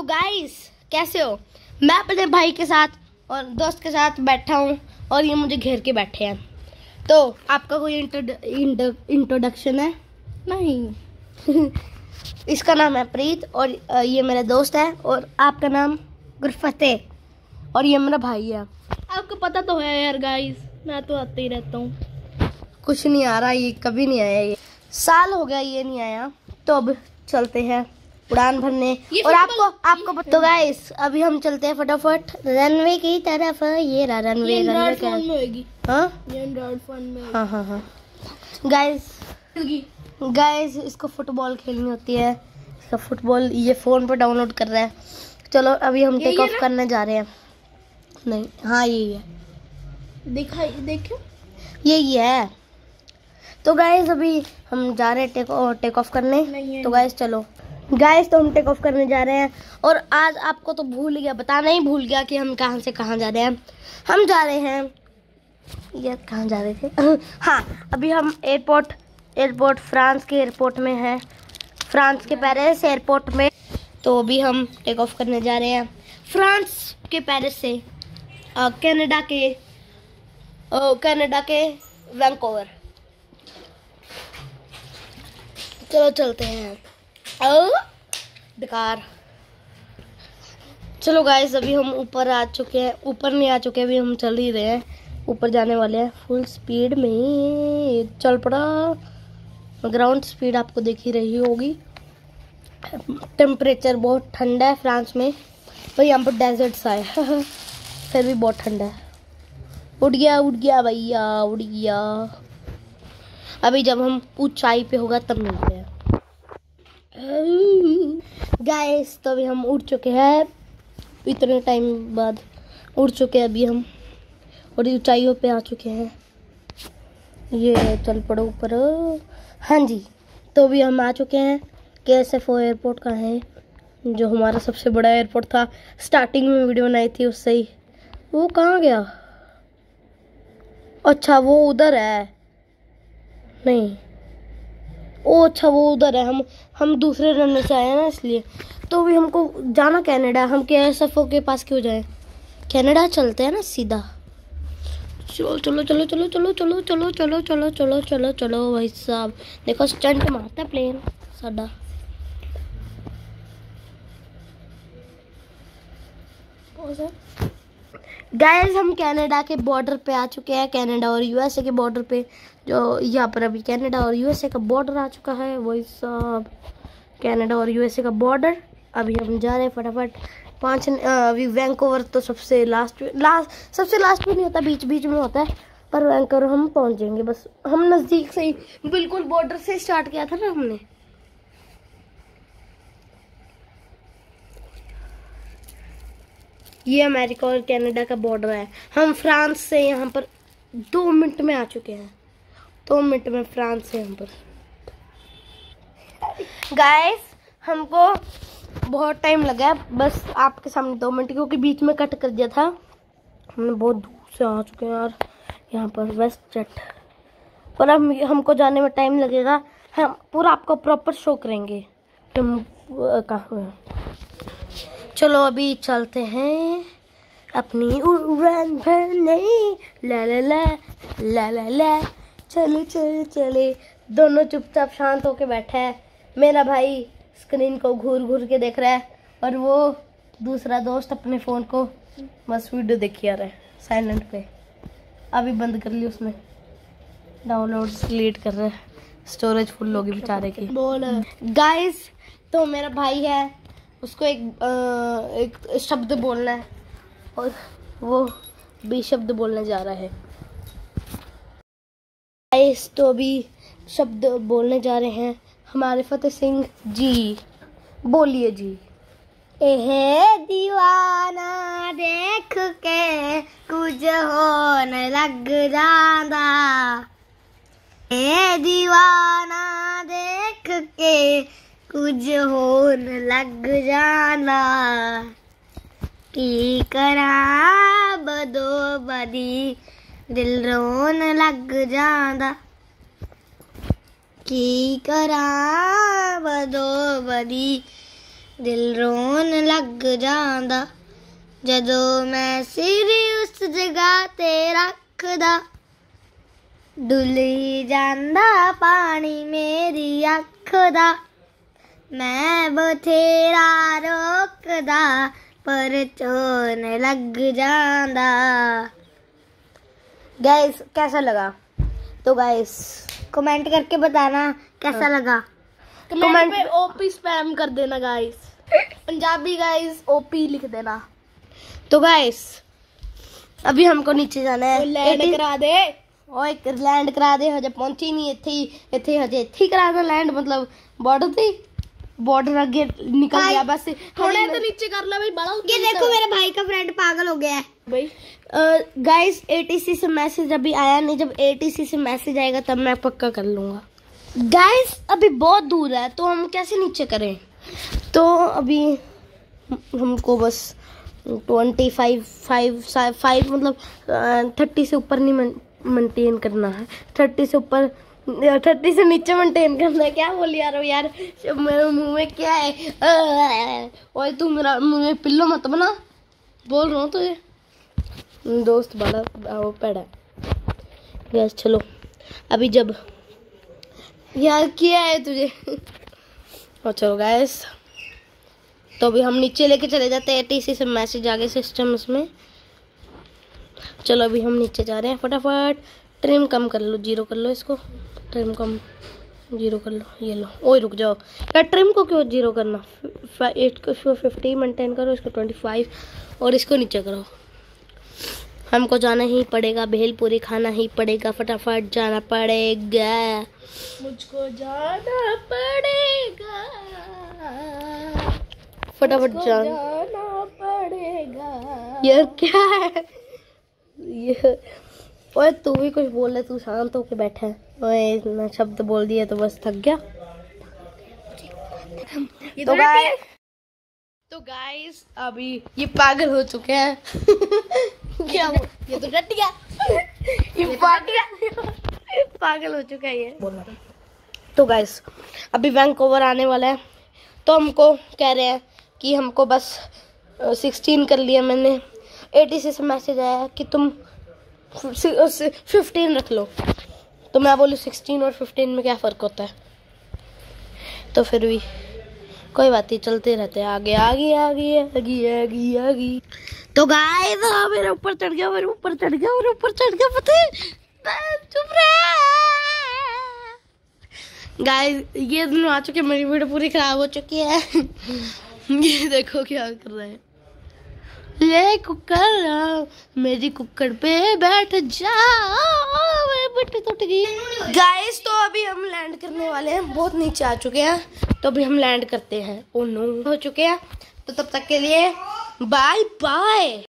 तो गाइस कैसे हो? मैं अपने भाई के साथ और दोस्त के साथ बैठा हूँ और ये मुझे घेर के बैठे हैं। तो आपका कोई इंट्रोडक्शन है? नहीं। इसका नाम है प्रीत और ये मेरा दोस्त है और आपका नाम गुरफतेह और ये मेरा भाई है। आपको पता तो है यार गाइस मैं तो आते ही रहता हूँ। कुछ नहीं आ रहा ये कभी नहीं आया ये। साल हो गया ये नहीं आया। तो अब चलते हैं। उड़ान भरने। और आपको आपको तो गाइस अभी हम चलते हैं फटाफट। रनवे की तरफ़ ये रहा रनवे ये रनवे क्या में होगी। हाँ? हाँ हाँ हाँ। गाइस गाइस इसको फुटबॉल खेलनी होती है। इसका फुटबॉल ये फ़ोन पर डाउनलोड कर रहा है। चलो अभी हम टेक ऑफ़ करने जा रहे हैं। नहीं हाँ यही है। दिखाई देखो यही है। तो गाइस अभी हम जा रहे हैं टेक टेक ऑफ़ करने। तो गाइस चलो। गाइस तो हम टेक ऑफ़ करने जा रहे हैं। और आज आपको तो भूल गया, बताना ही भूल गया कि हम कहाँ से कहाँ जा रहे हैं। हम जा रहे हैं। ये कहाँ जा रहे थे? हाँ अभी हम एयरपोर्ट एयरपोर्ट फ्रांस के एयरपोर्ट में हैं। फ्रांस के पेरिस एयरपोर्ट में। तो अभी हम टेक ऑफ़ करने जा रहे हैं। फ्रांस के पेरिस से कनाडा के कनाडा के वैंकोवर चलो चलते हैं। बेकार। चलो गाइस अभी हम ऊपर आ चुके हैं। ऊपर नहीं आ चुके, अभी हम चल ही रहे हैं। ऊपर जाने वाले हैं फुल स्पीड में। चल पड़ा। ग्राउंड स्पीड आपको दिख ही रही होगी। टेम्परेचर बहुत ठंडा है फ्रांस में। और यहाँ पर डेजर्ट सा है फिर भी बहुत ठंडा है। उड़ गया उड़ गया भैया, उड़ गया। अभी जब हम ऊंचाई पे होगा तब मिलते हैं। गाइस तो अभी हम उड़ चुके हैं। इतने टाइम बाद उड़ चुके हैं अभी हम। और ऊंचाइयों पे आ चुके हैं। ये चल पड़ो ऊपर। हाँ जी तो अभी हम आ चुके हैं के एस एफ़ ओ एयरपोर्ट का है, जो हमारा सबसे बड़ा एयरपोर्ट था। स्टार्टिंग में वीडियो बनाई थी उससे ही। वो कहाँ गया? अच्छा वो उधर है। नहीं। ओ अच्छा वो उधर है हम हम दूसरे रन से आए हैं ना इसलिए तो अभी हमको जाना कनाडा हम के एस एफ़ ओ के पास क्यों जाएँ कनाडा चलते हैं ना सीधा चलो चलो चलो चलो चलो चलो चलो चलो चलो चलो चलो चलो भाई साहब देखो स्टंट मारता है प्लेन साडा गाइस हम कनाडा के बॉर्डर पे आ चुके हैं कनाडा और यूएसए के बॉर्डर पे। जो यहाँ पर अभी कनाडा और यूएसए का बॉर्डर आ चुका है, वही सब कनाडा और यूएसए का बॉर्डर अभी हम जा रहे हैं फटाफट। पाँच अभी वैंकोवर तो सबसे लास्ट लास्ट सबसे लास्ट में नहीं होता, बीच बीच में होता है। पर वैंकोवर हम पहुँचेंगे, बस। हम नज़दीक से ही, बिल्कुल बॉर्डर से स्टार्ट किया था ना हमने। ये अमेरिका और कनाडा का बॉर्डर है। हम फ्रांस से यहाँ पर दो मिनट में आ चुके हैं। दो मिनट में फ्रांस से यहाँ पर। गाइस हमको बहुत टाइम लगा बस आपके सामने दो मिनट, क्योंकि बीच में कट कर दिया था। हमने बहुत दूर से आ चुके हैं यार। यहाँ पर वेस्ट जेट पर अब हमको जाने में टाइम लगेगा। हम पूरा आपको प्रॉपर शो करेंगे। हम कहाँ चलो अभी चलते हैं अपनी उड़ान भरने। ला ला ला ला ला ला। चले चले चले। दोनों चुपचाप शांत होके बैठे हैं। मेरा भाई स्क्रीन को घूर घूर के देख रहा है और वो दूसरा दोस्त अपने फ़ोन को बस वीडियो देखी आ रहा है साइलेंट पे। अभी बंद कर ली उसने। डाउनलोड डिलीट कर रहा है। स्टोरेज फुल होगी बेचारे की। बोल। गाइस तो मेरा भाई है। उसको एक अ, एक शब्द बोलना है और वो भी शब्द बोलने जा रहा है। गाइस तो अभी शब्द बोलने जा रहे हैं हमारे फतेह सिंह जी। बोलिए जी। एहे दीवाना देख के कुछ होने लग जादा। ए दीवाना ਕੁਝ ਹੋਣ ਲੱਗ ਜਾਣਾ। ਕੀ ਕਰਾਂ ਬਦੋ ਬਦੀ, ਦਿਲ ਰੋਣ ਲੱਗ ਜਾਂਦਾ। ਕੀ ਕਰਾਂ ਬਦੋ ਬਦੀ, ਦਿਲ ਰੋਣ ਲੱਗ ਜਾਂਦਾ। ਜਦੋਂ ਮੈਂ ਸਿਰ ਉਸ ਜਗ੍ਹਾ ਤੇ ਰੱਖਦਾ, ਡੁੱਲੀ ਜਾਂਦਾ ਪਾਣੀ ਮੇਰੀ ਅੱਖ ਦਾ। ਮੈਂ ਬਥੇਰਾ ਰੋਕਦਾ पर चोन लग जांदा गाइस कैसा लगा तो गाइस कमेंट करके बताना कैसा लगा कमेंट पे ओपी स्पैम कर देना गाइस पंजाबी गाइस ओपी लिख देना तो गाइस अभी हमको नीचे जाना है लैंड एटी- करा दे ਓਏ ਇੱਕ ਲੈਂਡ ਕਰਾ ਦੇ ਹਜੇ ਪਹੁੰਚੀ ਨਹੀਂ ਇੱਥੇ ਹੀ ਇੱਥੇ ਹਜੇ ਇੱਥੇ ਹੀ ਕਰਾ ਦੇ ਲੈਂਡ ਮਤਲਬ ਬਾਰਡਰ ਤੇ बॉर्डर आगे निकल गया बस थोड़ा तो नीचे कर लो भाई बड़ा ये देखो मेरे भाई का फ्रेंड पागल हो गया है। भाई। गाइस एटीसी से मैसेज अभी आया नहीं जब एटीसी से मैसेज आएगा तब मैं पक्का कर लूँगा। गाइस अभी बहुत दूर है तो हम कैसे नीचे करें? तो अभी हमको बस ट्वेंटी फाइव फाइव फाइव मतलब थर्टी से ऊपर नहीं मेंटेन करना है। थर्टी से ऊपर थर्टी से नीचे मेंटेन करना, क्या बोल यार यार? मेरे मुँह में क्या है? ओए, तू मेरा मुँह में पिल्लो मत बना। बोल रहा हूँ तुझे। दोस्त बड़ा वो पेड़ा। गैस चलो। अभी जब यार, क्या है तुझे? और चलो गैस तो अभी हम नीचे लेके चले जाते हैं टीसी से मैसेज आ गए सिस्टम इसमें चलो, अभी हम नीचे जा रहे हैं। फटाफट ट्रिम कम कर लो ज़ीरो कर लो इसको। ट्रिम कम ज़ीरो कर लो ये लो। ओए रुक जाओ। यार ट्रिम को क्यों ज़ीरो करना? एट को फिफ्टी मेंटेन करो इसको ट्वेंटी फाइव और इसको नीचे करो। हमको जाना ही पड़ेगा भेलपूरी खाना ही पड़ेगा फटाफट जाना पड़ेगा। मुझको जाना पड़ेगा। फटाफट जान। जाना पड़ेगा। यार क्या है? ये ओए तू भी कुछ बोल रहे तू शांत होके बैठा है। इतना शब्द बोल दिया तो बस थक गया। तो गाइस तो गाइस अभी ये पागल हो चुके हैं। क्या ये तो डट गया। ये पागल पागल हो चुका है ये। तो गाइस अभी वैंकोवर आने वाला है। तो हमको कह रहे हैं कि हमको बस सिक्सटीन कर लिया मैंने। एटी से मैसेज आया कि तुम फिफ्टीन रख लो। तो मैं बोलूँ सिक्सटीन और फिफ्टीन में क्या फ़र्क होता है? तो फिर भी कोई बात नहीं, चलते रहते हैं। आगे आगे आगे आगे आगे आगे। तो गाय मेरे ऊपर चढ़ गया, मेरे ऊपर चढ़ गया, मेरे ऊपर चढ़ गया, पता चुप रहे। गाइस ये दोनों आ चुके मेरी वीडियो पूरी खराब हो चुकी है। ये देखो क्या कर रहे हैं। ये कुकर मेरी कुकर पे बैठ जा बिट्टी टूट गई गाइस तो अभी हम लैंड करने वाले हैं। बहुत नीचे आ चुके हैं। तो अभी हम लैंड करते हैं। ओ नो हो चुके हैं। तो तब तक के लिए बाय बाय